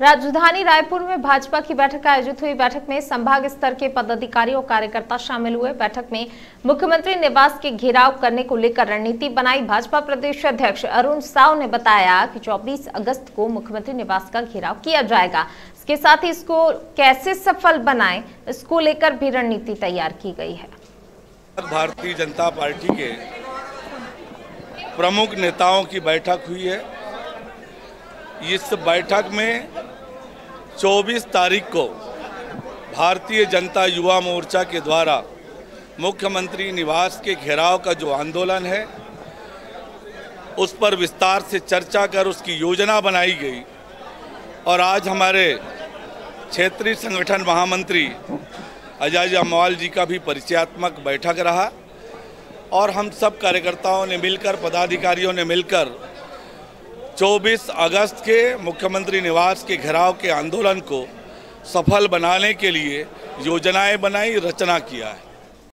राजधानी रायपुर में भाजपा की बैठक आयोजित हुई। बैठक में संभाग स्तर के पदाधिकारी और कार्यकर्ता शामिल हुए। बैठक में मुख्यमंत्री निवास के घेराव करने को लेकर रणनीति बनाई भाजपा प्रदेश अध्यक्ष अरुण साव ने बताया कि 24 अगस्त को मुख्यमंत्री निवास का घेराव किया जाएगा। इसके साथ ही इसको कैसे सफल बनाए, इसको लेकर भी रणनीति तैयार की गई है। भारतीय जनता पार्टी के प्रमुख नेताओं की बैठक हुई है। इस बैठक में 24 तारीख को भारतीय जनता युवा मोर्चा के द्वारा मुख्यमंत्री निवास के घेराव का जो आंदोलन है, उस पर विस्तार से चर्चा कर उसकी योजना बनाई गई। और आज हमारे क्षेत्रीय संगठन महामंत्री अजय अमवाल जी का भी परिचयात्मक बैठक रहा और हम सब कार्यकर्ताओं ने मिलकर, पदाधिकारियों ने मिलकर 24 अगस्त के मुख्यमंत्री निवास के घेराव के आंदोलन को सफल बनाने के लिए योजनाएँ बनाई, रचना किया है।